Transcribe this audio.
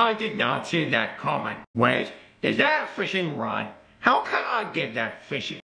I did not see that coming. Wait, is that a fishing rod? How can I get that fishing